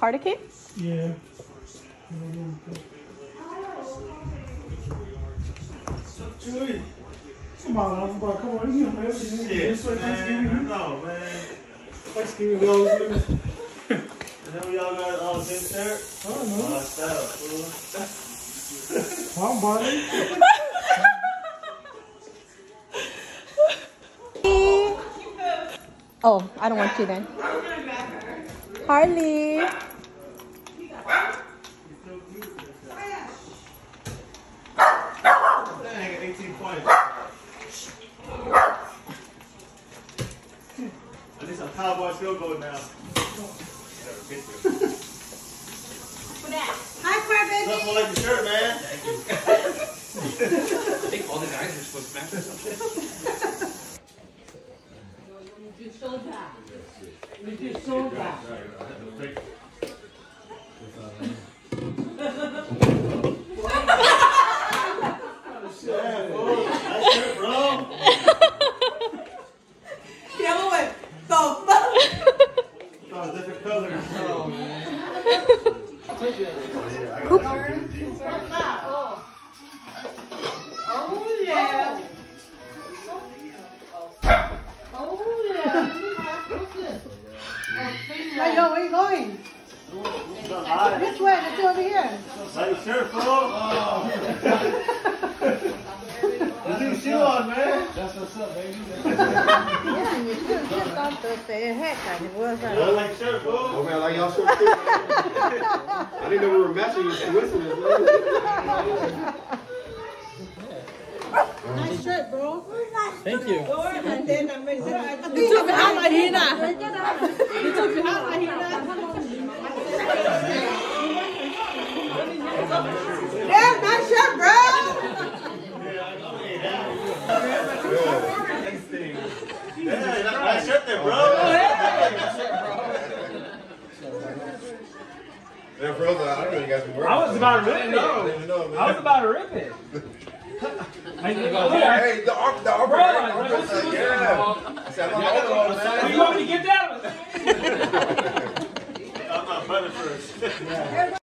cardigan? Yeah. Julie, come on, bro. Come on, know, man. This way Thanksgiving. No, man. Thanksgiving goes. And then we all got all the same shirt. I don't know. Oh, fool. I'm buying. Oh, I don't want you then. Harley. I need some cowboy field goal now. Hi, Crybaby. Nothing like the shirt, man. I think all the guys are supposed to match or something. Yeah, So hot. Way? Let's go over here. Nice shirt, fool. Put your shoe on, man. That's what's up. Yeah, you should just got the fair haircut. It was I like shirt, fool. Oh man, I like y'all shirt too. I didn't know we were matching you coincidence. Nice shirt, bro. Thank you. And then I made it. You took me out like here You took me out like here Yeah, nice shirt, bro. Yeah, nice shirt there, bro. Yeah, for real, though, I didn't know you guys were wearing I was about to rip I didn't it. even know, man. I was about to rip it. I didn't go Hey, the arm, the arm, Bro, right? like, Arm, what's yeah. See, I'm not the only one, man. You